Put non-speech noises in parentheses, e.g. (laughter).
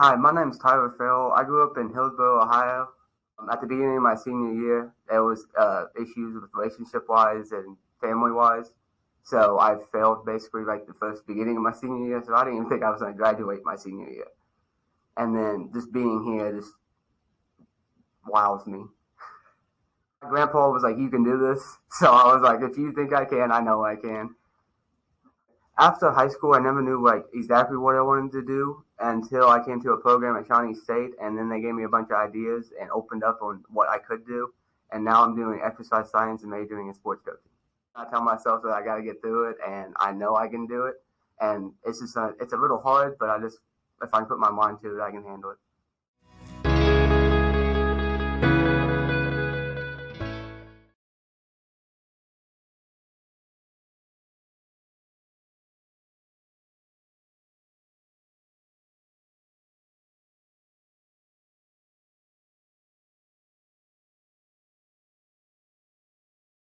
Hi, my name is Tyler Ferrell. I grew up in Hillsboro, Ohio. Um, at the beginning of my senior year, there was uh, issues with relationship-wise and family-wise. So I failed basically like the first beginning of my senior year. So I didn't even think I was going to graduate my senior year. And then just being here just wows me. My grandpa was like, "You can do this." (laughs) So I was like, "If you think I can, I know I can." After high school, I never knew like exactly what I wanted to do until I came to a program at Shawnee State, and then they gave me a bunch of ideas and opened up on what I could do. And now I'm doing exercise science and majoring in sports coaching. I tell myself that I got to get through it, and I know I can do it. And it's just a, it's a little hard, but I just if I can put my mind to it, I can handle it.